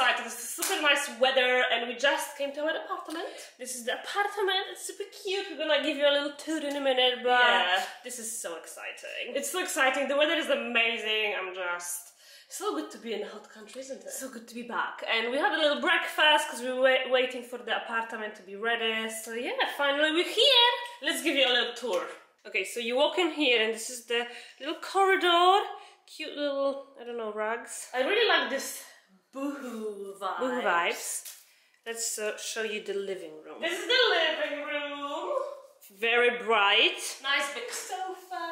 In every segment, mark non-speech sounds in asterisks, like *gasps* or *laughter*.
Excited. It's super nice weather and we just came to our apartment. This is the apartment. It's super cute. We're gonna give you a little tour in a minute, but Yeah. this is so exciting. It's so exciting. The weather is amazing. I'm just so good to be in a hot country, isn't it? so good to be back. And we had a little breakfast because we were waiting for the apartment to be ready. So yeah, finally we're here. Let's give you a little tour. Okay, so you walk in here and this is the little corridor. Cute little, I don't know, rugs. I really like this boho vibe. Boho vibes. Let's uh, show you the living room. This is the living room. Very bright. Nice big sofa.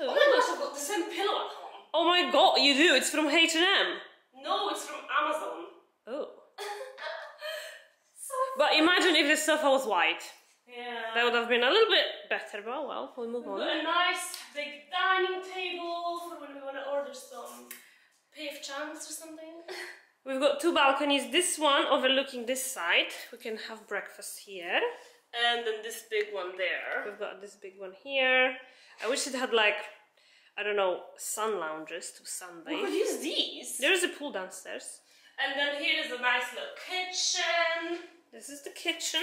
Oh. Oh my gosh, I've got the same pillow at home. Oh my god, you do! It's from H&M. No, it's from Amazon. Oh. *laughs* So But imagine if the sofa was white. yeah. That would have been a little bit better, but well, we'll move We've on. a nice big dining table for when we want to order some PF Chang's or something. *laughs* We've got two balconies, this one overlooking this side. We can have breakfast here. And then this big one there. We've got this big one here. I wish it had like, I don't know, sun lounges to sunbathe. We could use these. There is a pool downstairs. And then here is a nice little kitchen. This is the kitchen.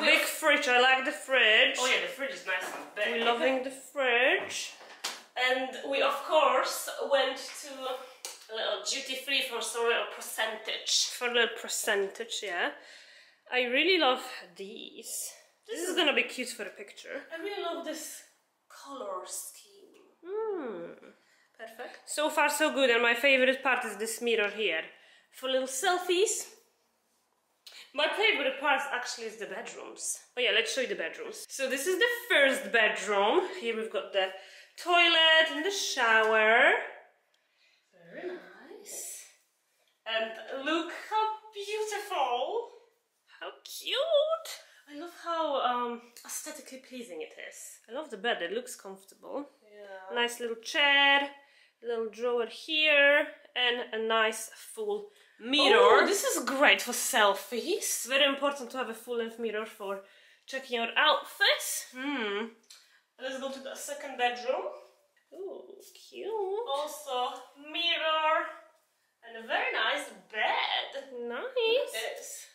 Big fridge, I like the fridge. Oh yeah, the fridge is nice and big. We're loving the fridge. And we of course went to a little duty free for some little percentage. For little percentage, yeah. I really love these. This is gonna be cute for a picture. I really love this color scheme. Hmm. Perfect. So far so good and my favorite part is this mirror here. For little selfies. My favorite part actually is the bedrooms. Oh yeah, let's show you the bedrooms. So this is the first bedroom. Here we've got the toilet and the shower. Very nice. And look how beautiful. How cute! I love how um, aesthetically pleasing it is. I love the bed, it looks comfortable. Yeah. Nice little chair, little drawer here, and a nice full mirror. Oh, this is great for selfies. It's very important to have a full-length mirror for checking your outfits. Hmm. Let's go to the second bedroom. Ooh, cute. Also, mirror and a very nice bed. Nice. This.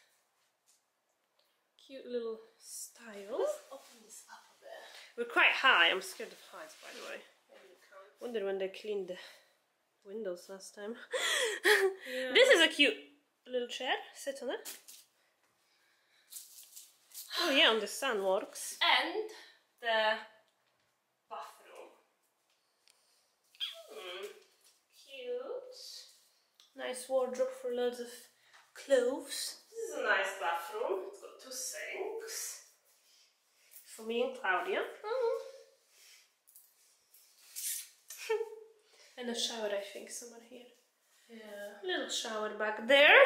Cute little style. Let's open this up a bit. We're quite high. I'm scared of heights, by the way. Wonder when they cleaned the windows last time. Yeah. This is a cute little chair. Sit on it. Oh yeah, on the sun works. And the bathroom. Hmm. Cute. Nice wardrobe for loads of clothes. This is a nice bathroom. It's got two sinks. For me and Klaudia. Mm-hmm. and a shower, I think, somewhere here. Yeah. A little shower back there.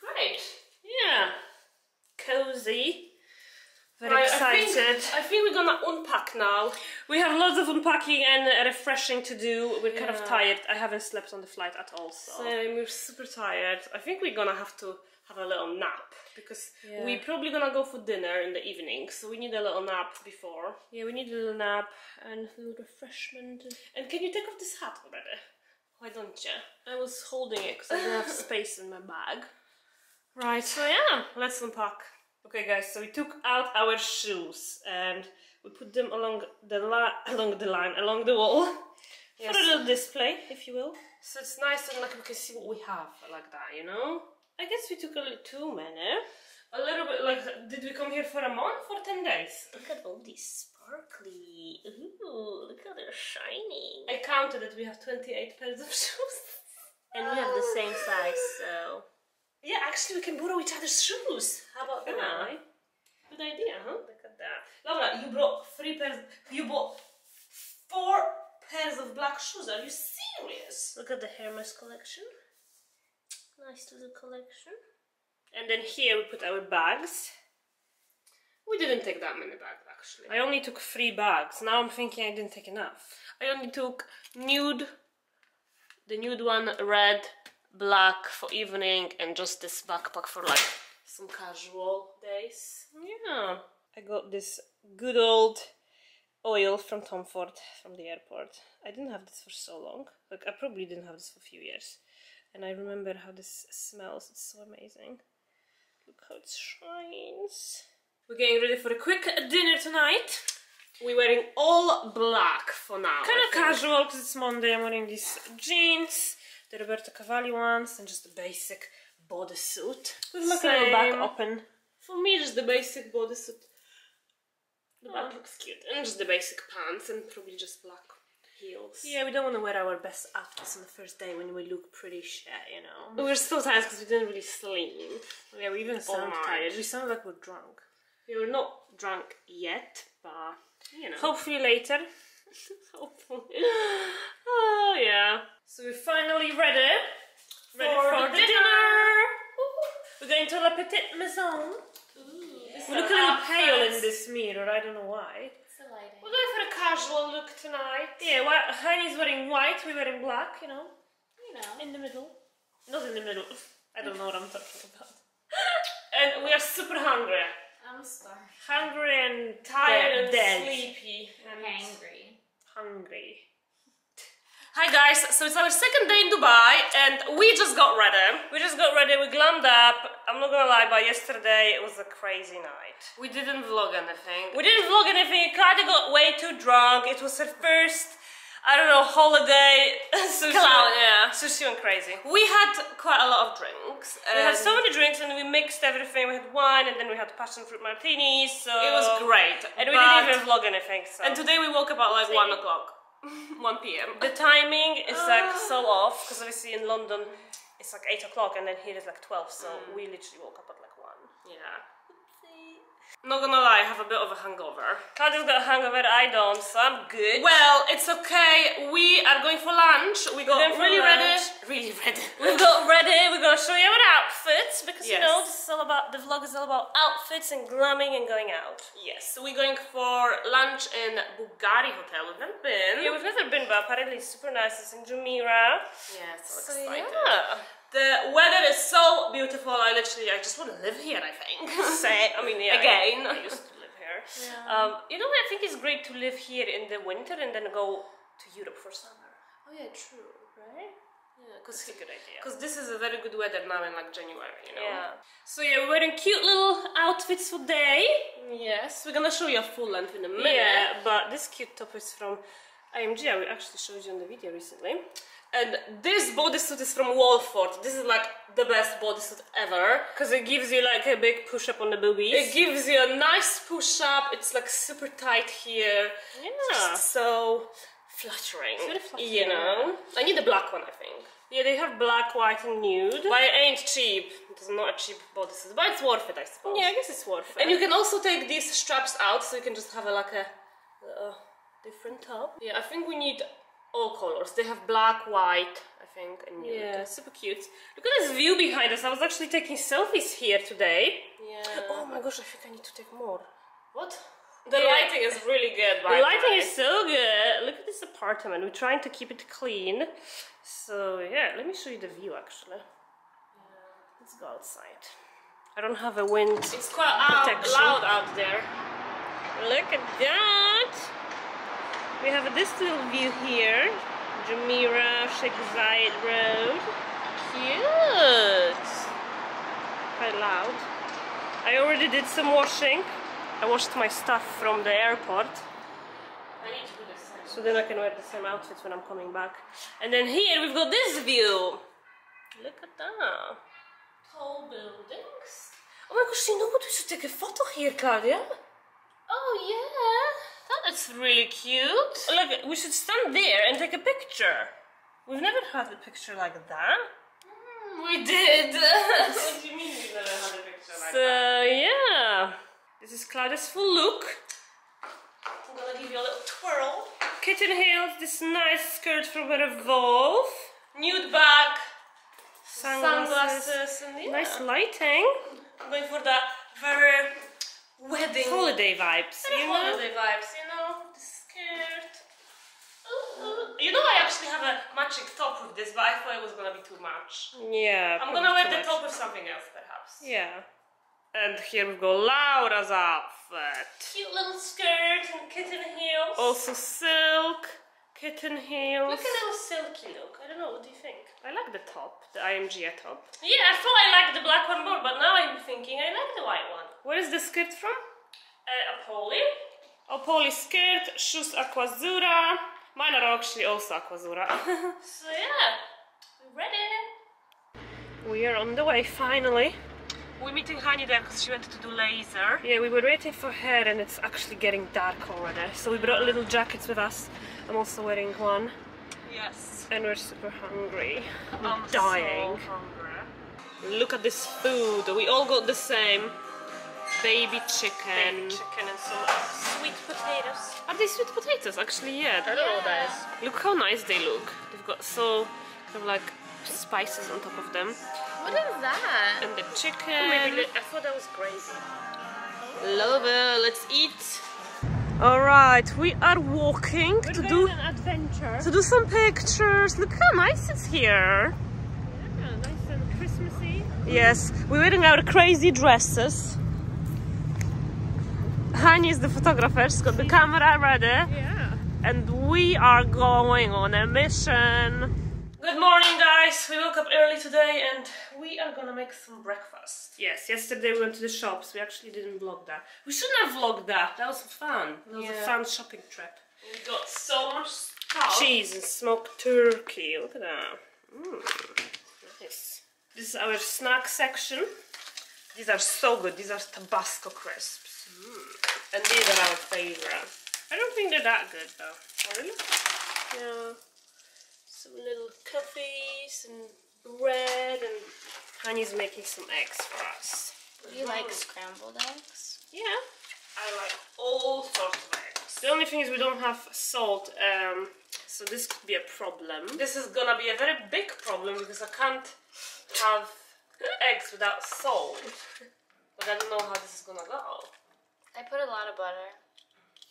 Great. Yeah. Cozy. Very Right, excited. I think, I think we're gonna unpack now. We have lots of unpacking and refreshing to do. We're kind of tired. I haven't slept on the flight at all, so. Same, we're super tired. I think we're gonna have to have a little nap because Yeah. we're probably gonna go for dinner in the evening, so we need a little nap before. Yeah, we need a little nap and a little refreshment. And can you take off this hat already? Why don't you? I was holding it because I didn't have *laughs* space in my bag. Right. So yeah, Let's unpack. Okay, guys, so we took out our shoes and we put them along the *laughs* along the line, along the wall *laughs* Yes. for a little display, if you will. So it's nice and like we can see what we have like that, you know? I guess we took a little too many. Eh? A little bit like did we come here for a month or ten days? Look at all these sparkly. Ooh, look how they're shining. I counted that we have 28 pairs of *laughs* shoes. And we have the same size, so Yeah, actually we can borrow each other's shoes. How about that? Good idea, huh? look at that. Laura, you brought three pairs. You bought four pairs of black shoes. Are you serious? Look at the Hermes collection. Nice little collection. And then here we put our bags. We didn't take that many bags actually. I only took three bags. Now I'm thinking I didn't take enough. I only took nude, the nude one, red, black for evening, and just this backpack for like some casual days. Yeah. I got this good old oil from Tom Ford from the airport. I didn't have this for so long. Like I probably didn't have this for a few years. and I remember how this smells. It's so amazing. Look how it shines. We're getting ready for a quick dinner tonight. We're wearing all black for now. Kind of casual because it's Monday. I'm wearing these jeans, the Roberto Cavalli ones, and just a basic bodysuit with like a little back open. For me, just the basic bodysuit. The back Oh. looks cute. And just the basic pants and probably just black heels. Yeah, we don't want to wear our best outfits on the first day when we look pretty shit, you know. We were so tired because we didn't really sleep. Yeah, we even sound tired. We sound like we're drunk. We were not drunk yet, but you know. Hopefully later. *laughs* Hopefully. *gasps* oh yeah. So we're finally ready. Ready For for, the the dinner. We're going to La Petite Maison. We look a little pale in this mirror. I don't know why. It's the lighting. We're going for a casual look tonight. Yeah, why, Heidi's wearing white. We're wearing black. You know, You know. in the middle. Not in the middle. I don't know what I'm talking about. And we are super hungry. I'm starving. Hungry and Tired and dead. sleepy. I'm hangry. Hungry. Hi guys, so it's our second day in Dubai and we just got ready. We just got ready. We glammed up. I'm not gonna lie, but yesterday it was a crazy night. We didn't vlog anything. We didn't vlog anything. Klaudia got way too drunk. It was her first, I don't know, holiday. *laughs* so she, yeah. So she went crazy. We had quite a lot of drinks. We had so many drinks and we mixed everything. We had wine and then we had passion fruit martinis. So It was great. And we didn't even vlog anything. So And today we woke up at like 1 o'clock. *laughs* 1 p.m. the timing is like Ah. so off because obviously in London it's like eight o'clock and then here it's like twelve. So Mm. we literally woke up at like one. Yeah. Not gonna lie, I have a bit of a hangover. Klaudia's got a hangover. I don't, so I'm good. Well, it's okay. We are going for lunch. We got really ready. Really ready. *laughs* We've *laughs* got ready. We're gonna show you our outfits because you know this is all about the vlog is all about outfits and glamming and going out. Yes, so we're going for lunch in Bulgari Hotel. We've never been. Yeah, we've never been, but apparently it's super nice. It's in Jumeirah. Yeah, so, So excited. yeah. The weather is so beautiful. I literally, I just want to live here. I think. *laughs* Say, I mean, yeah, Again. I, I used to live here. Um, you know, what I think it's great to live here in the winter and then go to Europe for summer. Oh yeah, true. Right? Yeah, because It's a good idea. because this is a very good weather now in like January. You know. Yeah. So yeah, we're wearing cute little outfits for day. Yes, we're gonna show you a full length in a minute. Yeah, but this cute top is from I.AM.GIA. I actually showed you in the video recently. And this bodysuit is from Wolford. This is like the best bodysuit ever. Because it gives you like a big push up on the boobies. It gives you a nice push up. It's like super tight here. yeah. Just so flattering. very flattering, You know. I need the black one, I think. Yeah, they have black, white, and nude. But it ain't cheap. It's not a cheap bodysuit, but it's worth it, I suppose. yeah, I guess it's worth it. And you can also take these straps out, so you can just have a, like a, a different top. Yeah, I think we need all colors. They have black, white, I think, and nude. yeah, super cute. Look at this view behind us. I was actually taking selfies here today. Yeah. Oh my gosh, I think I need to take more. What? The Yeah. lighting is really good. by The lighting way. is so good. Look at this apartment. We're trying to keep it clean. So yeah, let me show you the view actually. Let's go outside. I don't have a wind. It's quite out, loud out there. Look at that! We have this little view here. Jumeirah, Sheikh Zayed Road. Cute! Quite loud. I already did some washing. I washed my stuff from the airport. I need to do this. So then I can wear the same outfits when I'm coming back. And then here we've got this view. Look at that. Tall buildings. Oh my gosh, you know what? We should take a photo here, Klaudia. Oh yeah, that is really cute. Look, we should stand there and take a picture. We've never had a picture like that. Hmm, we did. *laughs* What do you mean we've never had a picture like that? so, yeah. This is Klaudia's full look. I'm gonna give you a little twirl. Kitten heels, this nice skirt from Revolve. Nude bag, Sunglasses. sunglasses, and yeah. Nice lighting. I'm going for the very wedding Holiday vibes, you know? holiday vibes. You know, the skirt. Ooh, ooh. You know, I actually have a matching top with this, but I thought it was gonna be too much. Yeah. I'm gonna wear the much. top with something else, perhaps. Yeah. And here we go, Laura's outfit. Cute little skirt and kitten heels. Also silk. Kitten heels. Look at little silky look. I don't know. What do you think? I like the top, the I.AM.GIA top. Yeah, I thought I liked the black one more, but now I'm thinking I like the white one. Where is the skirt from? Uh, a poly. Opoli skirt, shoes Aquazzura. Mine are actually also Aquazzura. *laughs* So yeah, we're ready. we are on the way finally. We're meeting Hani there because she wanted to do laser. Yeah, we were waiting for her and it's actually getting dark already. So we brought little jackets with us. I'm also wearing one. Yes. And we're super hungry. I'm dying. so hungry. Look at this food. We all got the same. Baby chicken. Baby chicken and some sweet potatoes. Are they sweet potatoes? Actually, yeah. I don't know what that is. Look how nice they look. They've got so kind of like spices on top of them. What is that? And the chicken. Oh, I thought that was crazy. Love it. Let's eat. All right, we are walking to do an adventure. to do some pictures. Look how nice it's here. Yeah, nice and Christmassy. Yes, we're wearing our crazy dresses. Hani is the photographer. She's got the camera ready, Yeah. and we are going on a mission. Good morning, guys. We woke up early today and we are gonna make some breakfast. Yes, yesterday we went to the shops. We actually didn't vlog that. We shouldn't have vlogged that. That was fun. That was a fun shopping trip. We got so much stuff. Cheese and smoked turkey. Look at that. Mm, nice. This is our snack section. These are so good. These are Tabasco crisps. Mm. And these are our favorite. I don't think they're that good though. Really? Yeah. Some little coffees and bread and Honey's making some eggs for us. Do you like scrambled eggs? Yeah. I like all sorts of eggs. The only thing is we don't have salt, um, so this could be a problem. This is gonna be a very big problem because I can't have *laughs* eggs without salt. But I don't know how this is gonna go. I put a lot of butter.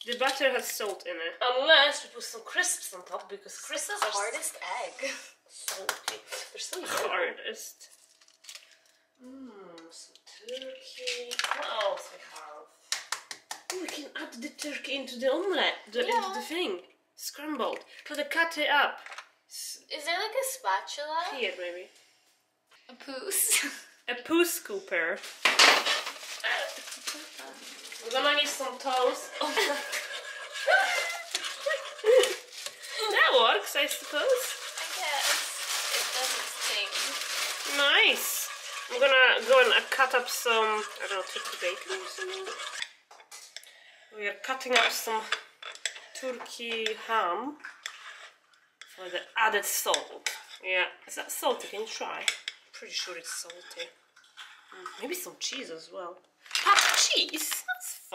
The butter has salt in it. Unless we put some crisps on top because crisps is are the hardest egg. salty. They're so yellow. Hardest. Mmm, some turkey. What else we have? Oh, we can add the turkey into the omelette, the, into Yeah. the thing. Scrambled. Put the cut it up. Is there like a spatula? Here, maybe. A poos? *laughs* A poo scooper. *laughs* We're gonna need some toast. That works, I suppose. I guess. It does its thing. Nice. I'm gonna go and uh, cut up some, I don't know, turkey bacon or something. We are cutting up some turkey ham for the added salt. Yeah, is that salty? Can you try? Pretty sure it's salty. Mm, Maybe some cheese as well. Packed cheese?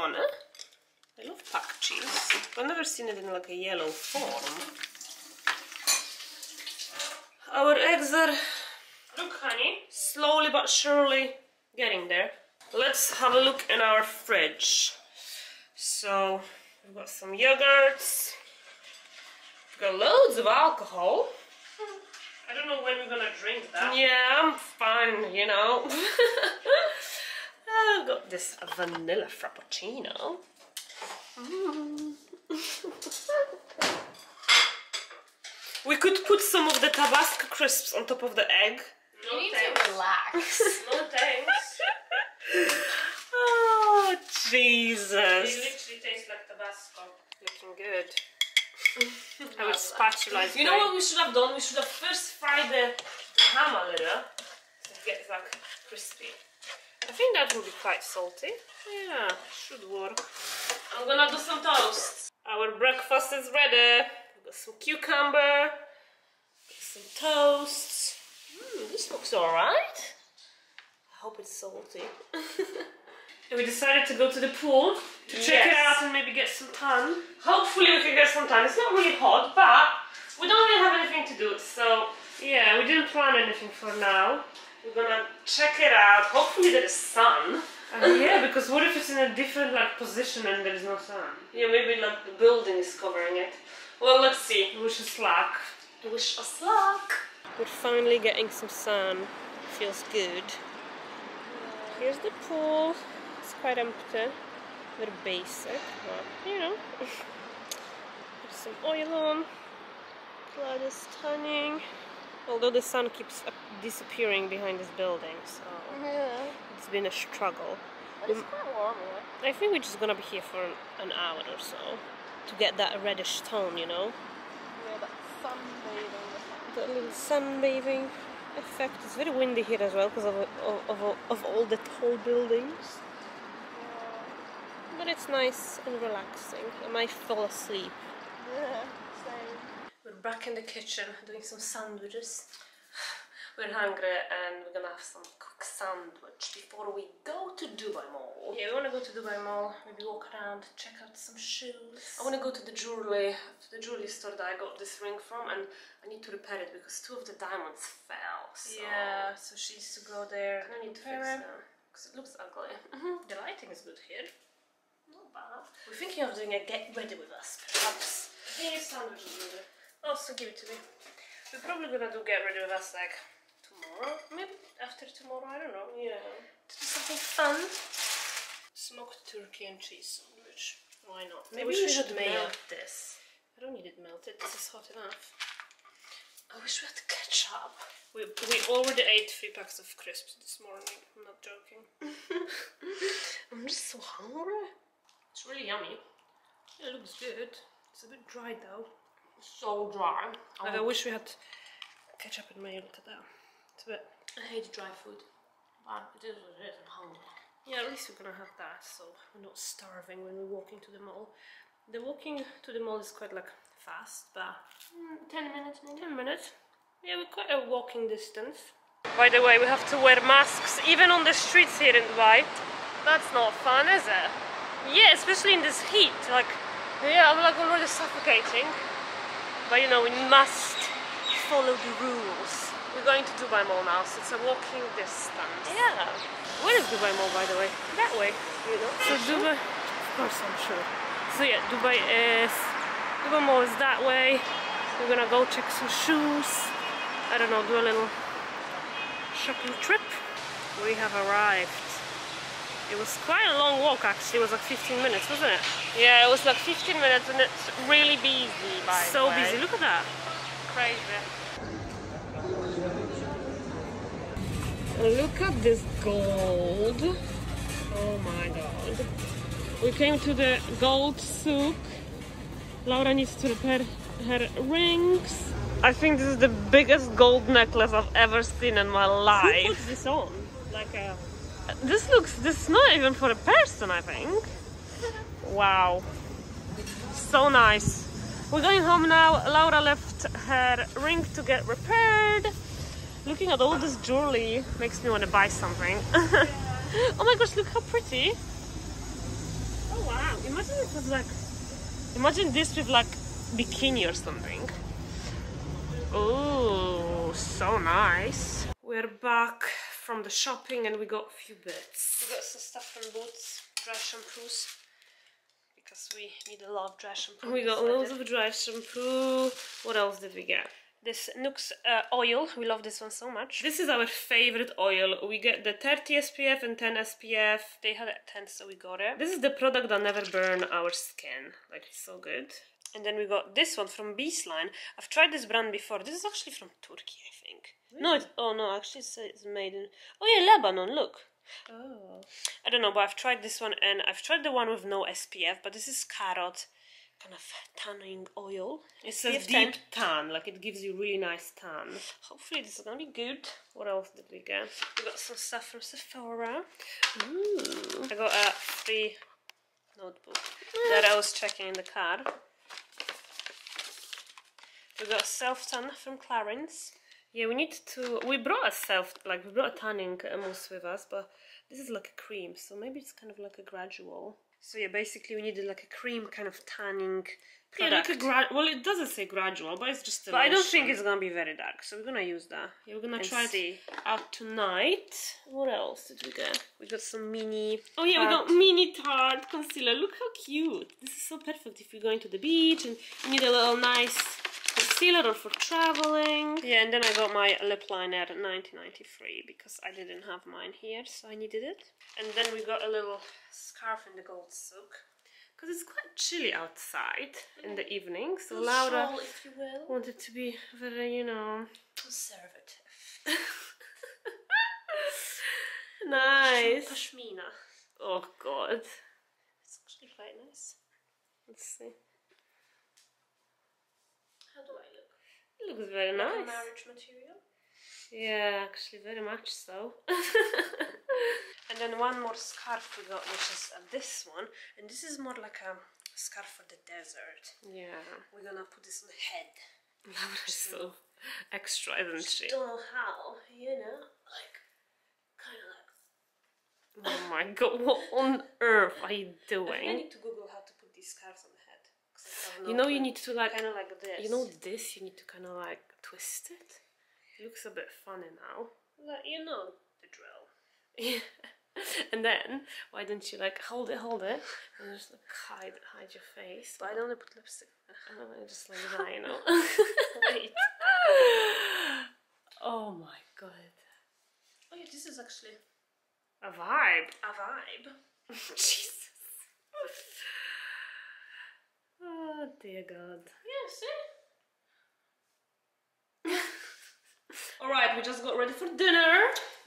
Fun, huh? I love packed cheese. I've never seen it in like a yellow form. Our eggs are Look, honey. slowly but surely getting there. Let's have a look in our fridge. So we've got some yogurts. We've got loads of alcohol. I don't know when we're gonna drink that. Yeah, I'm fine, you know. *laughs* I've got this vanilla frappuccino. Mm. *laughs* we could put some of the Tabasco crisps on top of the egg. No You need thanks. to relax. *laughs* No thanks. Oh, They Jesus. literally taste like Tabasco. Looking good. *laughs* I would spatula You know what we should have done? We should have first fried the, ham a little to get like crispy. I think that will be quite salty. Yeah, should work. I'm gonna do some toast. Our breakfast is ready. We've got some cucumber, got some toast. Mm, this looks alright. I hope it's salty. *laughs* we decided to go to the pool to check it out and maybe get some tan. Hopefully we can get some tan. It's not really hot, but we don't really have anything to do, so Yeah, we didn't plan anything for now. We're gonna check it out. Hopefully there is sun. And yeah, because what if it's in a different like position and there is no sun? Yeah, maybe like the building is covering it. Well, let's see. Wish us luck. Wish us luck. We're finally getting some sun. Feels good. Here's the pool. It's quite empty. A Very basic, but you know. *laughs* Put some oil on. Cloud is stunning. Although the sun keeps disappearing behind this building, so Yeah. it's been a struggle. But it's quite warm here. I think we're just gonna be here for an, hour or so to get that reddish tone, you know? Yeah, that sunbathing. The little sunbathing effect. It's very windy here as well because of, of, of, of all the tall buildings. But it's nice and relaxing. I might fall asleep. Yeah. We're back in the kitchen doing some sandwiches. *sighs* We're hungry and we're gonna have some cooked sandwich before we go to Dubai Mall. Yeah, we wanna go to Dubai Mall, maybe walk around, check out some shoes. I wanna go to the jewelry, to the jewelry store that I got this ring from and I need to repair it because two of the diamonds fell. So Yeah, so she needs to go there. I need to fix it. them because it looks ugly. Mm-hmm, the lighting is good here. Not bad. We're thinking of doing a get ready with us, perhaps. Here's sandwich jewelry. Also, give it to me. We're probably gonna do get ready with us like tomorrow, maybe after tomorrow. I don't know. Yeah. To do something fun. Smoked turkey and cheese sandwich. Why not? Maybe we should had melt this. I don't need it melted. This is hot enough. I wish we had ketchup. We, we already ate three packs of crisps this morning. I'm not joking. *laughs* I'm just so hungry. It's really yummy. It looks good. It's a bit dry though. So dry. Like, I wish we had ketchup and mayo. Look at that. It's a bit. I hate dry food. But it is what it is. I'm hungry. Yeah, at least we're gonna have that, so we're not starving when we walk into the mall. The walking to the mall is quite like fast, but Mm, Ten minutes maybe. 10 minutes. Yeah, we're quite a walking distance. By the way, we have to wear masks even on the streets here in Dubai. That's not fun, is it? Yeah, especially in this heat. Like, yeah, I'm like already suffocating. But you know, we must follow the rules. We're going to Dubai Mall now, so it's a walking distance. Yeah. Where is Dubai Mall, by the way? That way. You know. So Dubai, of course I'm sure. So yeah, Dubai is Dubai Mall is that way. We're gonna go check some shoes. I don't know, do a little shopping trip. We have arrived. It was quite a long walk actually. It was like 15 minutes, wasn't it? Yeah, it was like 15 minutes and it's really busy. By so way. busy. Look at that. Crazy. Look at this gold. Oh my god. We came to the gold souk. Laura needs to repair her rings. I think this is the biggest gold necklace I've ever seen in my life. Who puts this on? Like a. This looks, this is not even for a person, I think. Wow. So nice. We're going home now. Laura left her ring to get repaired. Looking at all this jewelry makes me want to buy something. *laughs* oh my gosh, look how pretty. Oh wow. Imagine it was like, imagine this with like bikini or something. Oh, so nice. We're back from the shopping and we got a few bits. We got some stuff from Boots, dry shampoos, because we need a lot of dry shampoo. We got loads of dry shampoo. What else did we get? This Nuxe uh, oil, we love this one so much. This is our favorite oil. We get the 30 SPF and 10 SPF. They had it 10, so we got it. This is the product that never burn our skin. Like, it's so good. And then we got this one from Beesline. I've tried this brand before. This is actually from Turkey, Think. No, it's, oh no, actually it's, it's made in... Oh yeah, Lebanon, look. Oh. I don't know, but I've tried this one and I've tried the one with no SPF, but this is carrot kind of tanning oil. It's a deep 10. tan, like it gives you really nice tan. Hopefully this is gonna be good. What else did we get? We got some stuff from Sephora. Ooh. I got a free notebook ah. that I was checking in the car. We got a self tan from Clarins. Yeah, we need to. We brought a self, like we brought a tanning mousse with us, but this is like a cream, so maybe it's kind of like a gradual. So yeah, basically we needed like a cream kind of tanning Yeah, like a gra- well, it doesn't say gradual, but it's just. A but I don't think it's gonna be very dark, so we're gonna use that. Yeah, we're gonna try see. it out tonight. What else did we get? We got some mini. Oh yeah, we got mini Tarte concealer. Look how cute! This is so perfect if you're going to the beach and you need a little nice concealer or for traveling. Yeah, and then I got my lip liner 1993 because I didn't have mine here, so I needed it. And then we got a little scarf in the gold souk because it's quite chilly outside in the evening. So Laura Shawl, if you will. wanted to be very, you know, Conservative. *laughs* nice. Pashmina. Oh God. It's actually quite nice. Let's see. How do I look? It looks very Like nice. marriage material. Yeah, actually, very much so. *laughs* And then one more scarf we got, which is uh, this one. And this is more like a scarf for the desert. yeah. We're gonna put this on the head. Laura's so extra, isn't she? Don't know how, you know? Like, kind of like. Oh my god, what on earth are you *laughs* doing? I need to Google how to put these scarves on the head. 'cause I have You know, you need to like, kind of like this. you know, this, you need to kind of like twist it. It looks a bit funny now. like, you know the drill. Yeah. *laughs* And then, why don't you like hold it, hold it, and just like hide, hide your face? But I don't want to put lipstick. Uh, just like that, you know. Wait. *laughs* oh my god, Oh yeah, this is actually a vibe. a vibe. *laughs* Jesus. Oh dear God. Yeah, see? *laughs* Alright, we just got ready for dinner.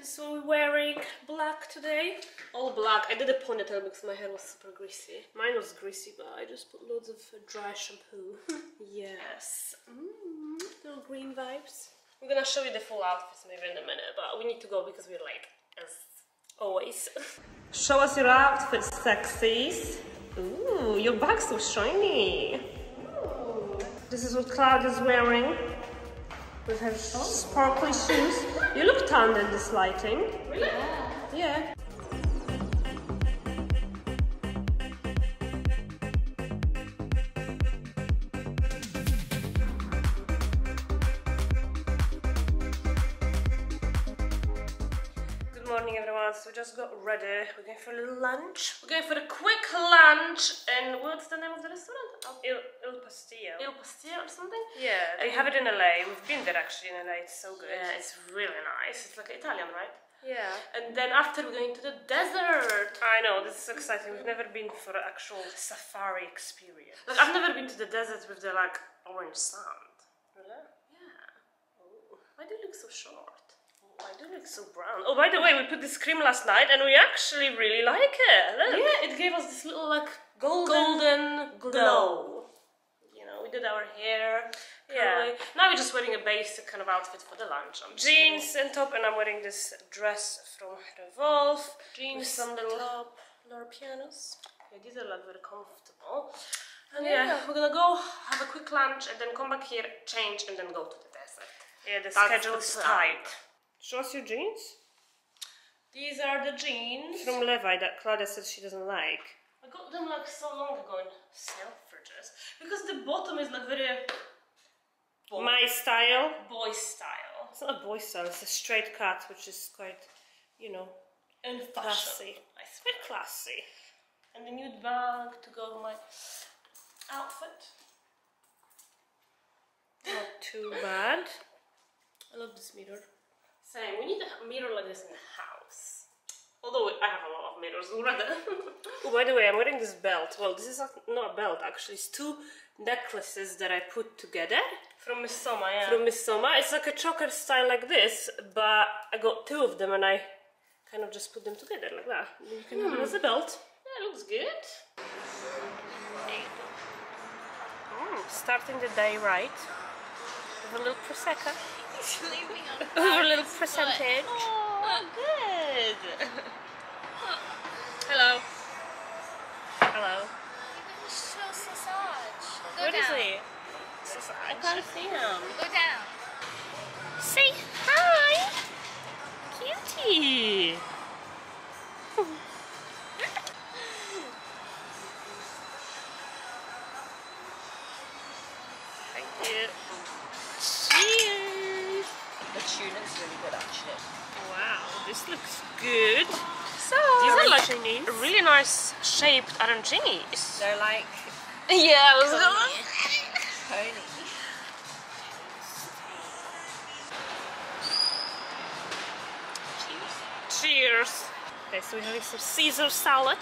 So we're wearing black today. All black. I did a ponytail because my hair was super greasy. Mine was greasy, but I just put loads of uh, dry shampoo. *laughs* yes. Mm, little green vibes. I'm gonna show you the full outfits maybe in a minute, but we need to go because we're late, as always. *laughs* show us your outfits, sexies. Ooh, your bag's so shiny. This is what Cloud is wearing with her oh. sparkly shoes. You look tanned in this lighting. Really? Yeah. Good we just got ready. We're going for a little lunch. We're going for a quick lunch. And what's the name of the restaurant? Il, Il Pastaio. Il Pastaio or something? Yeah, they have it in LA. We've been there actually in LA. It's so good. Yeah, it's really nice. It's like Italian, right? Yeah. And then after we're going to the desert. I know, this is exciting. We've never been for an actual safari experience. Like I've never been to the desert with the like orange sand. Really? Yeah. Oh, why do you look so short? Why do look so brown? Oh, by the way, we put this cream last night and we actually really like it. Look. Yeah, it gave us this little like golden, golden glow. You know, we did our hair. Yeah. Now we're just wearing a basic kind of outfit for the lunch. I'm Jeans and top, and I'm wearing this dress from Revolve. Jeans, some little top, little pianos. Yeah, these are like very comfortable. And yeah. we're gonna go have a quick lunch and then come back here, change, and then go to the desert. Yeah, the schedule is tight. Show us your jeans. These are the jeans from Levi that Klaudia says she doesn't like. I got them like so long ago in Selfridges because the bottom is like very Boy. my style. Boy style. It's not a boy style. It's a straight cut, which is quite, you know, and classy. I swear classy. And the nude bag to go with my outfit. Not too bad. I love this mirror. Same. We need a mirror like this in the house. Although I have a lot of mirrors *laughs* already. oh, by the way, I'm wearing this belt. Well, this is not not a belt actually. It's two necklaces that I put together. From Missoma, yeah. From Missoma. It's like a choker style like this, but I got two of them and I kind of just put them together like that. You can have it as a belt. Yeah, looks good. Mm, starting the day right. With a little prosecco. Leaving on a little percentage. Oh, good. Hello. Hello. Show Sausage. Go is down. he? I can't see him. Go down. Say hi. Cutie. Actually. Wow, this looks good. So, These are like a really nice shaped arancines. They're like Yeah, I was pony. Cheers. Okay, so we're having some Caesar salad.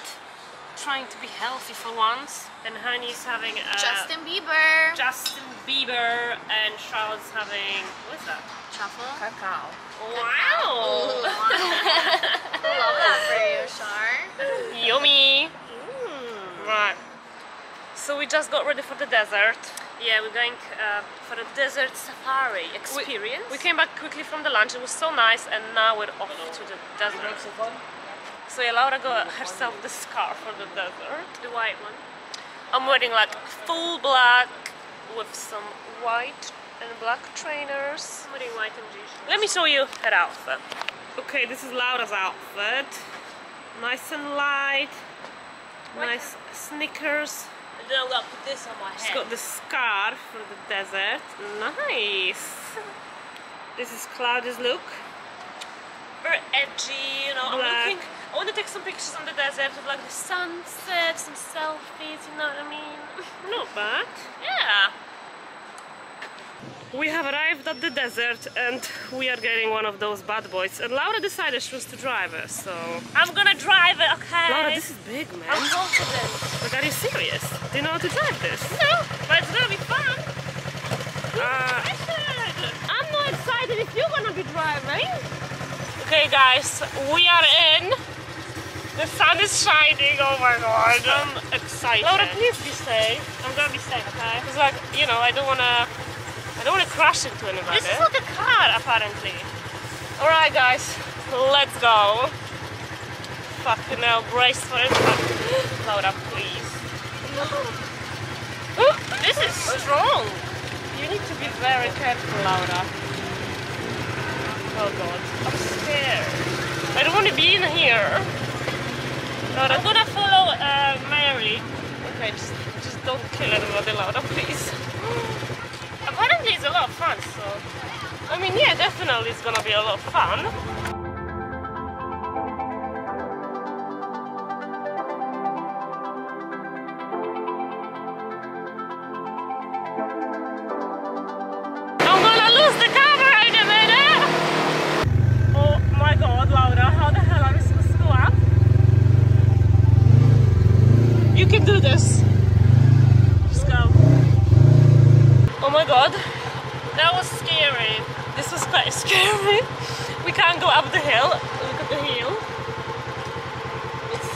Trying to be healthy for once. And Honey's having a Justin Bieber. Justin Bieber, and Charlotte's having what's that? Truffle. Cacao. Wow! *laughs* Love that for you, Char. Yummy! Right. So we just got ready for the desert. Yeah, we're going uh, for a desert safari We- experience. We, came back quickly from the lunch. It was so nice, and now we're off to the desert. So yeah, Laura got herself the scarf for the desert, the white one. I'm wearing like full black with some white and black trainers. I'm wearing white and jeans. Let me show you her outfit. Okay, this is Laura's outfit. Nice and light. Nice sneakers. And then I'm gonna put this on my She's head. got the scarf for the desert. Nice. This is Claudia's look. Very edgy, you know. I'm looking. I want to take some pictures on the desert of like the sunset, some selfies. You know what I mean? *laughs* Not bad. yeah. We have arrived at the desert and we are getting one of those bad boys. And Laura decided she was to drive us, so. I'm gonna drive it. Okay. Laura, this is big, man. I'm confident. But are you serious? Do you know how to drive this? No, but it's gonna be fun. Uh, I'm not excited if you're gonna be driving. Okay, guys, we are in. The sun is shining. Oh my god, I'm excited. Laura, please be safe. I'm gonna be safe, okay? Because, like, you know, I don't wanna. I don't wanna crash into anybody. This is like a car, apparently. All right, guys, let's go. Fucking hell, brace for impact. *gasps* Laura, please. Ooh, this is strong. You need to be very careful, Laura. Oh god, I'm scared. I don't want to be in here. Laura, I'm gonna follow uh, Mary. Okay, just, just don't kill anybody, Laura, please. Apparently it's a lot of fun, so... I mean, yeah, definitely it's gonna be a lot of fun. *laughs* quite scary. We can't go up the hill. Look at the hill. It's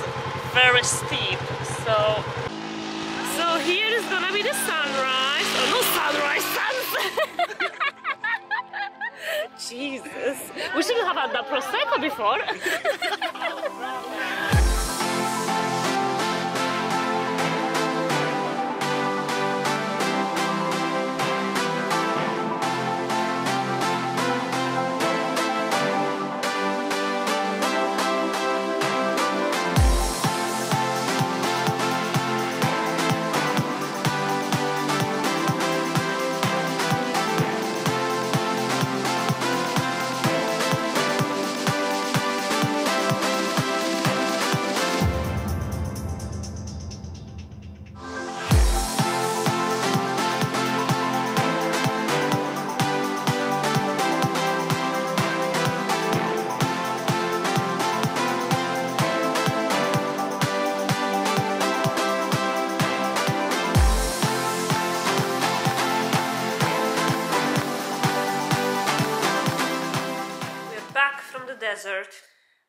very steep, so so here is gonna be the sunrise. Oh, no sunrise, sunset! *laughs* Jesus. We shouldn't have had that prosecco before. *laughs* desert.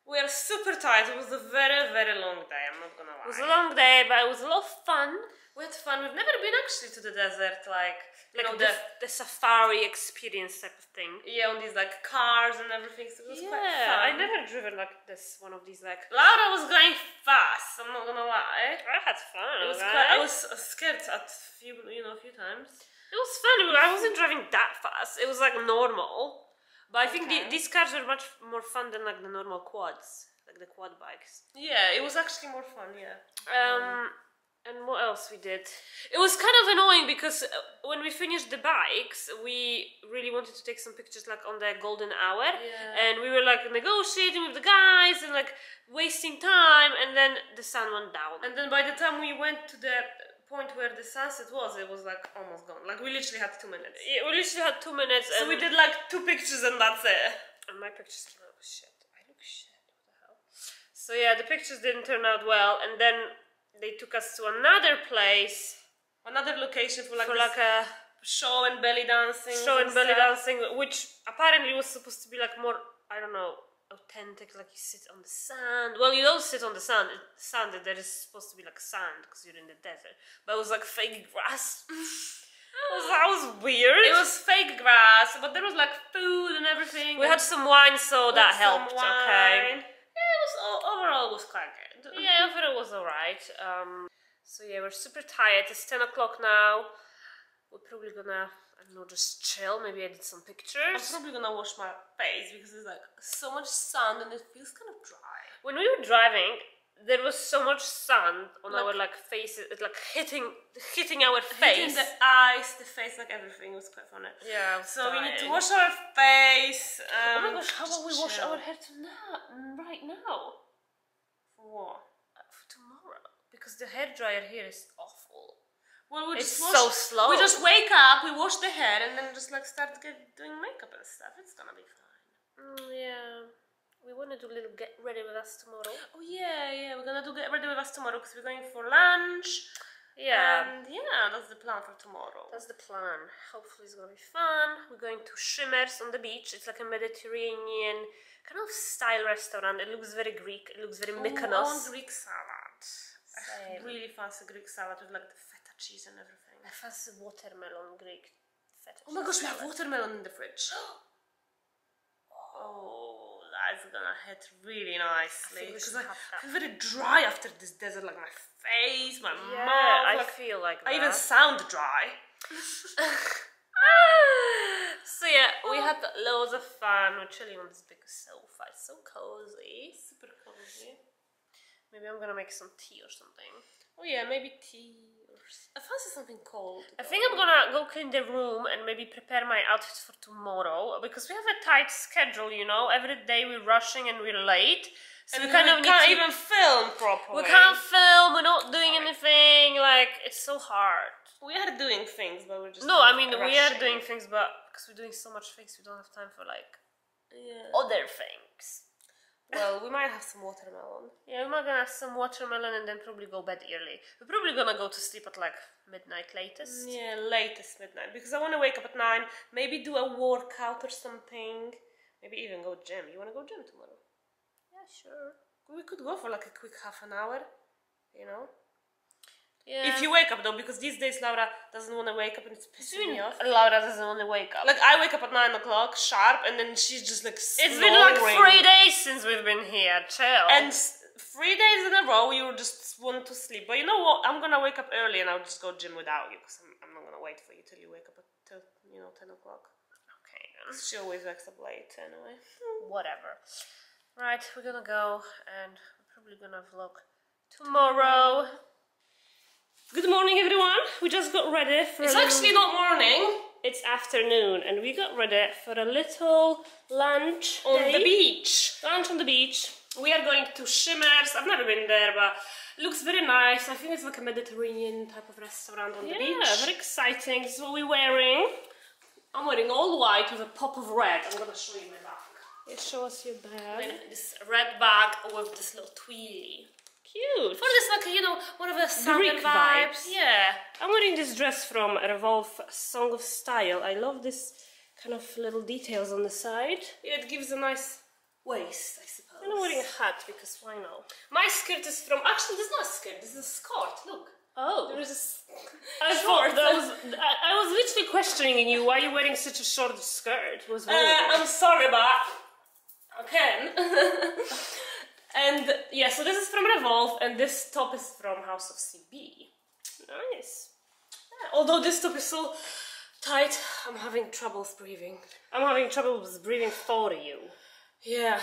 We are super tired. It was a very, very long day, I'm not gonna lie. It was a long day, but it was a lot of fun. We had fun. We've never been actually to the desert, like, you Like know, the, the, the safari experience type of thing. yeah, on these like cars and everything. So it was quite fun. I never driven like this, one of these like. Laura was going fast. I'm not gonna lie. I had fun. It was okay? quite, I was scared at few, you know, a few times. It was fun. I wasn't driving that fast. It was like normal. But I think Okay. the, these cars are much more fun than like the normal quads, like the quad bikes. Yeah, it was actually more fun. Yeah. Um, and what else we did? It was kind of annoying because uh, when we finished the bikes, we really wanted to take some pictures like on the golden hour, Yeah. and we were like negotiating with the guys and like wasting time, and then the sun went down. And then by the time we went to the point where the sunset was, it was like almost gone. Like we literally had two minutes. Yeah, we literally had two minutes, So and we did like two pictures and that's it. And my pictures came out shit. I look shit. What the hell? So yeah, the pictures didn't turn out well, and then they took us to another place Another location for like, for like a show and belly dancing. show and belly stuff. dancing, which apparently was supposed to be like more, I don't know, authentic. Like you sit on the sand. Well, you don't sit on the sand. Sand there is supposed to be like sand because you're in the desert, but it was like fake grass. *laughs* it was, that was weird. It was fake grass, but there was like food and everything. We had some wine, so that helped. Okay. Yeah, it was o- overall it was quite good. *laughs* Yeah, I thought it was alright. Um, so yeah, we're super tired. It's ten o'clock now. We're probably gonna, I don't know, just chill. Maybe edit some pictures. I'm probably gonna wash my face because there's like so much sun and it feels kind of dry. When we were driving, there was so much sun on Like- our like faces, it, like hitting, hitting our Hitting face. the eyes, the face, like everything it was quite funny. yeah. So we need to wash our face. Oh Um, my gosh! How about we wash chill. our hair tonight, right now, For what? Uh, for tomorrow? Because the hair dryer here is awful. Well, we It's just wash, so slow. We just wake up, we wash the hair, and then just like start get, doing makeup and stuff. It's gonna be fine. Mm, yeah. We want to do a little get ready with us tomorrow. Oh yeah, yeah. We're gonna do get ready with us tomorrow because we're going for lunch. Yeah. And yeah, that's the plan for tomorrow. That's the plan. Hopefully, it's gonna be fun. We're going to Shimmers on the beach. It's like a Mediterranean kind of style restaurant. It looks very Greek. It looks very Ooh, I want Greek salad. Same. really fancy Greek salad with like the cheese and everything. I fancy watermelon Greek. feta Oh my gosh, we have watermelon in the fridge. *gasps* oh, that's gonna hit really nicely. Because should I, feel very dry after this desert, like my face, my Yeah, mouth. I like, feel like that. I even sound dry. *laughs* so yeah, we oh. had loads of fun. We're chilling on this big sofa. It's so cozy. Super cozy. Maybe I'm gonna make some tea or something. Oh yeah, maybe tea or s- I fancy something cold. I think I'm gonna go clean the room and maybe prepare my outfits for tomorrow because we have a tight schedule, you know. Every day we're rushing and we're late, so and we kind of need can't even film properly. we can't film. We're not doing anything. Like it's so hard. We are doing things, but we're just No, I mean of we are doing things, but because we're doing so much things, we don't have time for like Yeah. other things. Well, we might have some watermelon. Yeah, we might gonna have some watermelon and then probably go bed early. We're probably gonna go to sleep at like midnight latest. Mm, yeah, latest midnight because I want to wake up at nine. Maybe do a workout or something. Maybe even go gym. You want to go gym tomorrow? Yeah, sure. We could go for like a quick half an hour. You know. Yeah. If you wake up though, because these days Laura doesn't want to wake up and it's pissing me off. Laura doesn't want to wake up. Like I wake up at nine o'clock sharp, and then she's just like It's been like three days since we've been here. Chill. and three days in a row you just want to sleep. But you know what? I'm gonna wake up early and I'll just go gym without you because I'm, I'm not gonna wait for you till you wake up at till, you know ten o'clock. okay, then. She always wakes up late anyway. *laughs* whatever. Right, we're gonna go and we're probably gonna vlog tomorrow. Good morning, everyone. We just got ready for. It's actually not morning It's afternoon, and we got ready for a little lunch on day. the beach. Lunch on the beach. We are going to Shimmers. I've never been there, but it looks very nice. I think it's like a Mediterranean type of restaurant on the beach. Yeah, very exciting. This is what we're wearing. I'm wearing all white with a pop of red. I'm gonna show you my bag. Yeah, show us your bag. This red bag with this little tweedy. Cute. For this, like you know, one of the southern vibes. vibes. Yeah. I'm wearing this dress from Revolve Song of Style. I love this kind of little details on the side. Yeah, it gives a nice waist, I suppose. And I'm wearing a hat because why not? My skirt is from. Actually, this is not a skirt. This is a skirt. Look. Oh. There is a. *laughs* I *laughs* short. that was. I, I was literally questioning you why you're wearing such a short skirt. Wrong Uh. I'm sorry, but I can. *laughs* and yeah, so this is from Revolve, and this top is from House of CB. Nice. Although this top is so tight, I'm having troubles breathing. I'm having trouble with breathing for you. Yeah.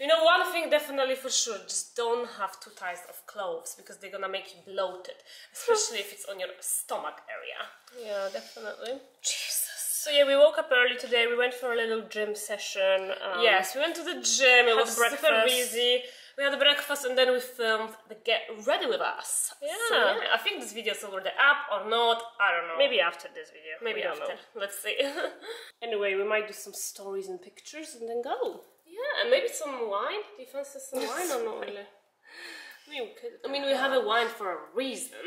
You know, one thing definitely for sure, just don't have two tight of clothes because they're gonna make you bloated, especially if it's on your stomach area. Yeah, definitely. Jesus. So yeah, we woke up early today. We went for a little gym session. Um, Yes, we went to the gym, it was super busy. We had breakfast and then we filmed the Get Ready With Us. Yeah. So, yeah, I think this video is already up or not, I don't know. Maybe after this video. Maybe after. know. Let's see. *laughs* Anyway, we might do some stories and pictures and then go. yeah, and maybe some wine. Do you fancy some wine or not really? I mean, we could. I mean, we have a wine for a reason.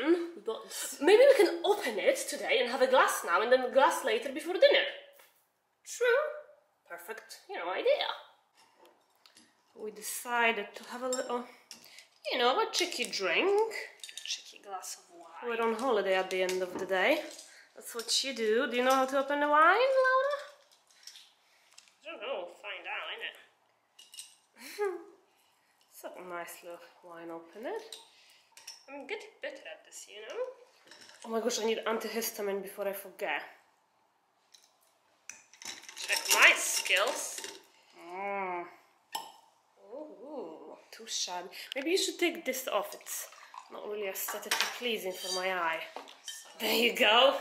but. Maybe we can open it today and have a glass now and then a glass later before dinner. True. Perfect, you know, idea. We decided to have a little, you know, a cheeky drink. Cheeky glass of wine. We're on holiday at the end of the day. That's what you do. Do you know how to open a wine, Laura? I don't know. Find out, innit? *laughs* So nice little wine opener. I'm getting better at this, you know. Oh my gosh, I need antihistamine before I forget. Check my skills. Mm. Ooh, too shabby. Maybe you should take this off. It's not really aesthetically pleasing for my eye. There you go.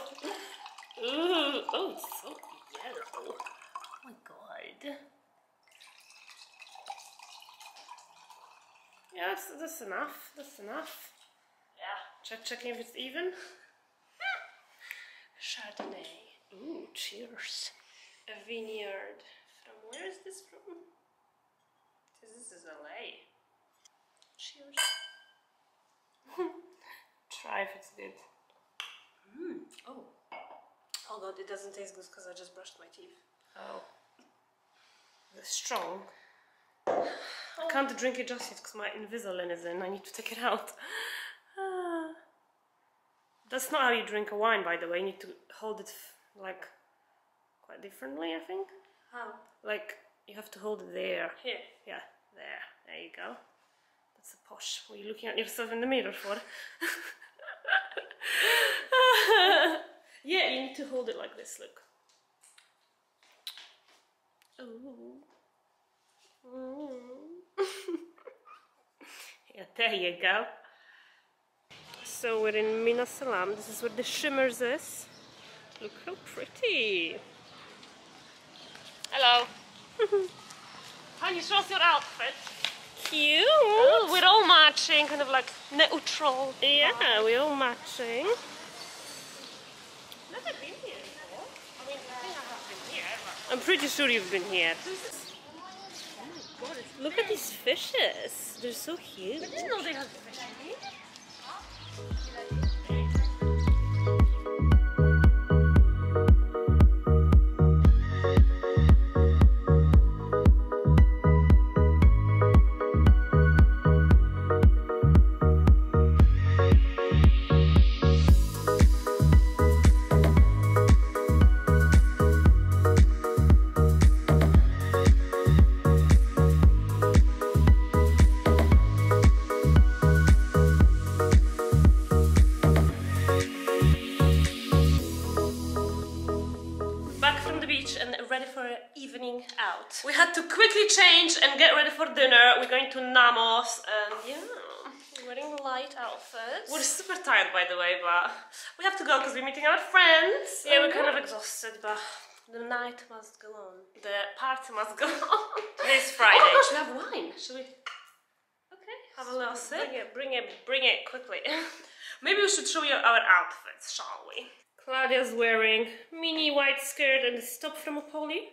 Ooh, oh, it's so yellow. Oh my god. Yeah, that's, enough. That's enough. Yeah. Check checking if it's even. *laughs* Chardonnay. Ooh, cheers. A vineyard. From where is this from? This is LA. Cheers. *laughs* Try if it's good. Hmm. Oh. Oh god, it doesn't taste good because I just brushed my teeth. Oh. It's strong. I can't drink it just yet because my Invisalign is in. I need to take it out. Ah. *sighs* That's not how you drink a wine, by the way. You need to hold it like quite differently, I think. How? Like you have to hold it there. Here. Yeah, there. There you go. That's a posh. What are you looking at yourself in the mirror for? *laughs* yeah, you need to hold it like this. Look. Ooh. Mm. *laughs* yeah, there you go. So we're in Mina Salam. This is where the Shimmers is. Look how pretty. Hello. *laughs* Can you show us your outfit? Cute. Oh, we're all matching, kind of like neutral. Yeah, we're all matching. Never been here before. I mean, I think I have been here, but I'm pretty sure you've been here. Look at these fishes. They're so huge. I didn't know they had fish get ready for dinner. We're going to Nammos and yeah, Wearing light outfits. we're super tired by the way, but we have to go because we're meeting our friends. yeah, we're kind of exhausted, but the night must go on. The party must go on. *laughs* today's Friday. Oh gosh, we have wine. Should we okay. have a little sip? Bring it, bring it, bring it quickly. *laughs* Maybe we should show you our outfits, shall we? Klaudia's wearing mini white skirt and this top from Polly.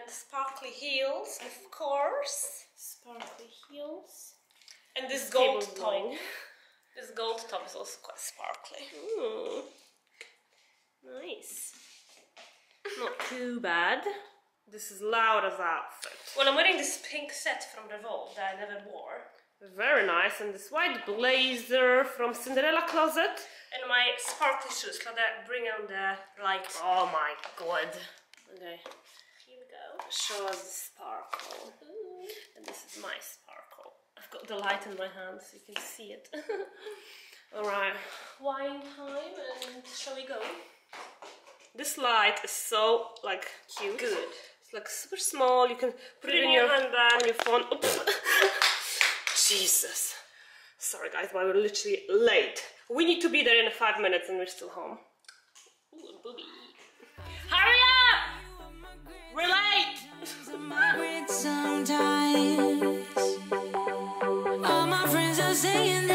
And sparkly heels, of course. Sparkly heels. And this gold top. *laughs* This gold top is also quite sparkly. Ooh. Nice. Not too bad. This is Laura's outfit. Well, I'm wearing this pink set from Revolve that I never wore. Very nice. And this white blazer from Cinderella Closet. And my sparkly shoes. Klaudia, bring on the light. Oh my god. Okay. Here we go. Show us the sparkle. And this is my sparkle. I've got the light in my hand so you can see it. *laughs* Alright. Wine time, and shall we go? This light is so like cute. Good. It's like super small. You can put, it in your handbag. on your phone. Oops. *laughs* Jesus. Sorry guys, but we're literally late. We need to be there in five minutes and we're still home. Ooh, booby. Hurry up! We're late! sometimes. All my friends are saying that.